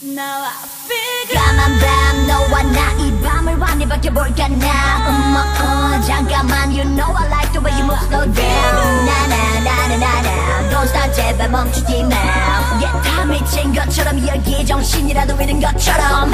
까만 밤 너와 나 이 밤을 많이 바뀌어볼까 나 엄마 어 잠깐만 You know I like the way you move slow down. 나나나나나나. Don't stop 제발 멈추지 마 Yeah 예, 다 미친 것처럼 여기 정신이라도 잃은 것처럼.